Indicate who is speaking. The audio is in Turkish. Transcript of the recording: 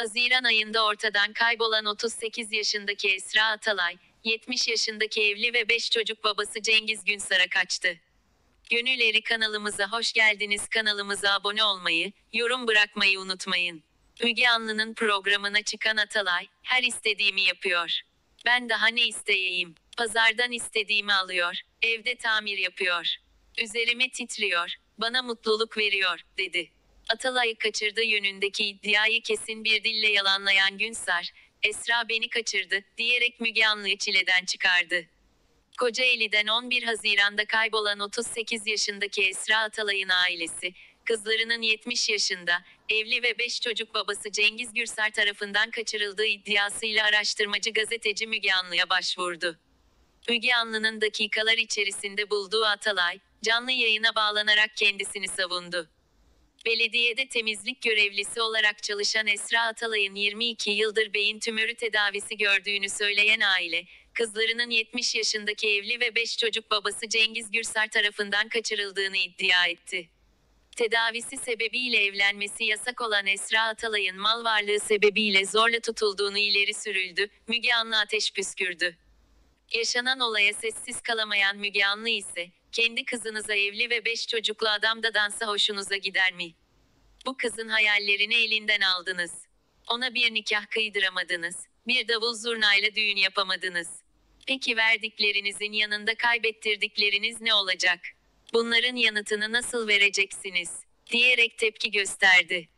Speaker 1: Haziran ayında ortadan kaybolan 38 yaşındaki Esra Atalay, 70 yaşındaki evli ve 5 çocuk babası Cengiz Günsar'a kaçtı. Gönülleri kanalımıza hoş geldiniz. Kanalımıza abone olmayı, yorum bırakmayı unutmayın. Müge Anlı'nın programına çıkan Atalay, her istediğimi yapıyor. Ben daha ne isteyeyim? Pazardan istediğimi alıyor, evde tamir yapıyor. Üzerime titriyor, bana mutluluk veriyor, dedi. Atalay'ı kaçırdığı yönündeki iddiayı kesin bir dille yalanlayan Günsar, Esra beni kaçırdı, diyerek Müge Anlı'yı çileden çıkardı. Kocaeli'den 11 Haziran'da kaybolan 38 yaşındaki Esra Atalay'ın ailesi, kızlarının 70 yaşında, evli ve 5 çocuk babası Cengiz Gürsar tarafından kaçırıldığı iddiasıyla araştırmacı gazeteci Müge Anlı'ya başvurdu. Müge Anlı'nın dakikalar içerisinde bulduğu Atalay, canlı yayına bağlanarak kendisini savundu. Belediyede temizlik görevlisi olarak çalışan Esra Atalay'ın 22 yıldır beyin tümörü tedavisi gördüğünü söyleyen aile, kızlarının 70 yaşındaki evli ve 5 çocuk babası Cengiz Gürsar tarafından kaçırıldığını iddia etti. Tedavisi sebebiyle evlenmesi yasak olan Esra Atalay'ın mal varlığı sebebiyle zorla tutulduğunu ileri sürüldü, Müge Anlı ateş püskürdü. Yaşanan olaya sessiz kalamayan Müge Anlı ise, kendi kızınıza evli ve 5 çocuklu adam da dansa hoşunuza gider mi? Bu kızın hayallerini elinden aldınız. Ona bir nikah kıydıramadınız. Bir davul zurnayla düğün yapamadınız. Peki verdiklerinizin yanında kaybettirdikleriniz ne olacak? Bunların yanıtını nasıl vereceksiniz? diyerek tepki gösterdi.